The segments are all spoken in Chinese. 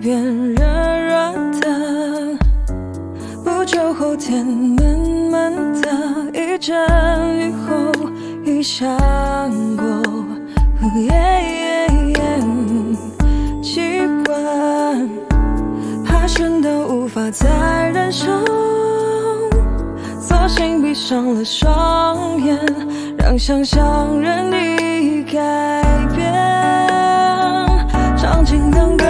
变热热的，不久后天闷闷的，一阵雨后，一扇过，习惯，怕深到无法再忍受，索性闭上了双眼，让想象任意改变，场景两个。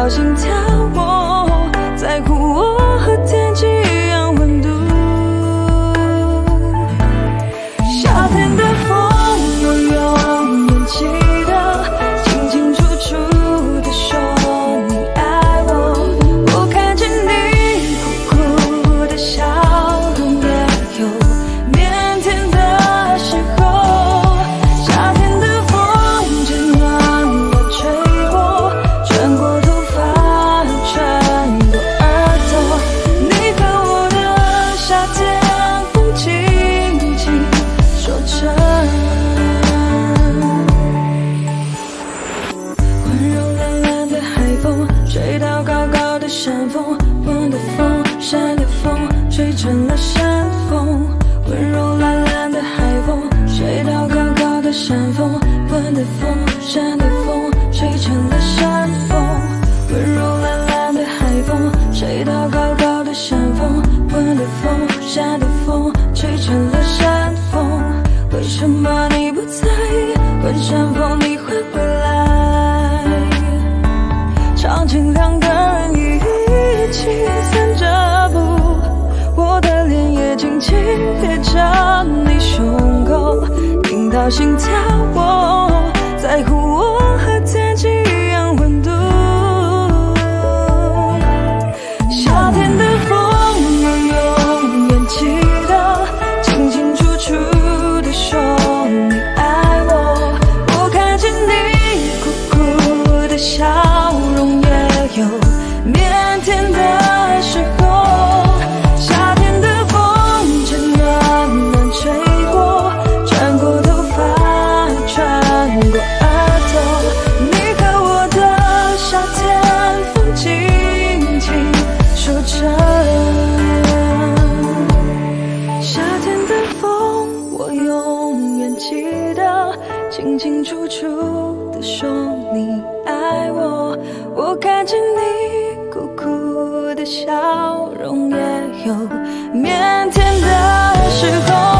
听到心跳，山峰，温的风，山的风，吹成了山风。温柔懒懒的海风，吹到高高的山峰，温的风，山的风，吹成了山风。温柔懒懒的海风，吹到高高的山峰，温的风，山的风，紧贴着你胸口，听到心跳，我在乎说你爱我。我看见你苦苦的笑容，也有腼腆的时候。